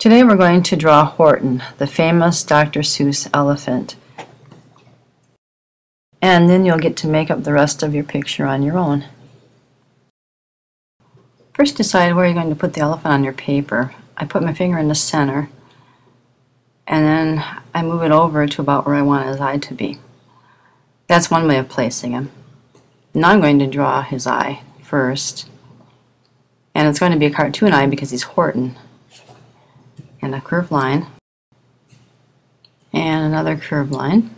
Today we're going to draw Horton, the famous Dr. Seuss elephant. And then you'll get to make up the rest of your picture on your own. First decide where you're going to put the elephant on your paper. I put my finger in the center and then I move it over to about where I want his eye to be. That's one way of placing him. Now I'm going to draw his eye first. And it's going to be a cartoon eye because he's Horton and a curved line and another curved line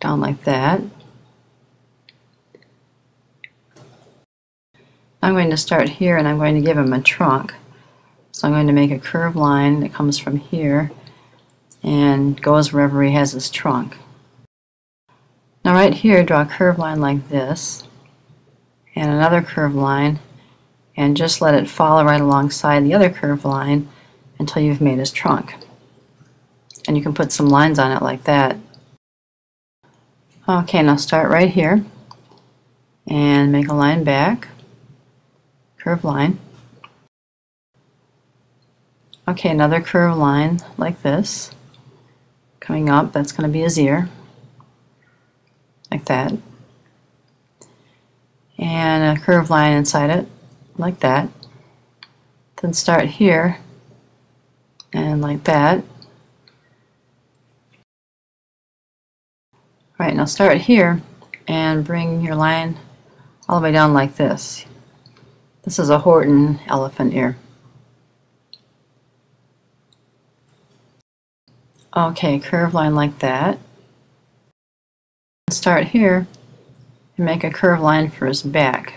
down like that. I'm going to start here and I'm going to give him a trunk. So I'm going to make a curved line that comes from here and goes wherever he has his trunk. Now right here draw a curved line like this and another curved line and just let it follow right alongside the other curved line until you've made his trunk. And you can put some lines on it like that. Okay, now start right here and make a line back, curved line. Okay, another curved line like this. Coming up, that's going to be his ear, like that. And a curved line inside it, like that. Then start here and like that. Right, now start here and bring your line all the way down like this. This is a Horton elephant ear. Okay, curve line like that. Start here and make a curve line for his back.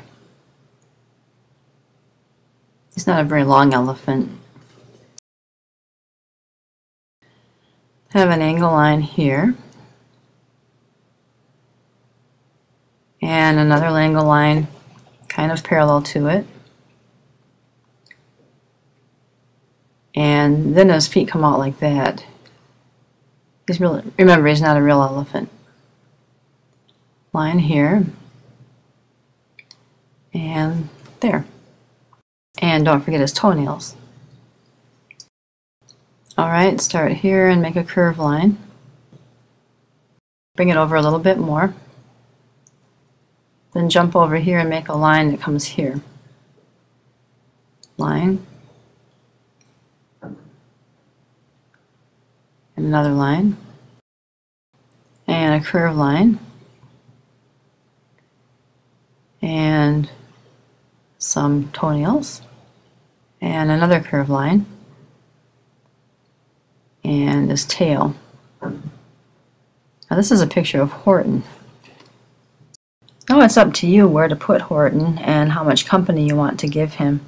He's not a very long elephant. Have an angle line here. And another angle line kind of parallel to it. And then his feet come out like that. He's really remember he's not a real elephant. Line here. And there. And don't forget his toenails Alright, start here and make a curve line. Bring it over a little bit more. Then jump over here and make a line that comes here. Line. And another line. And a curve line. And some toenails. And another curve line and his tail. Now this is a picture of Horton. Now it's up to you where to put Horton and how much company you want to give him.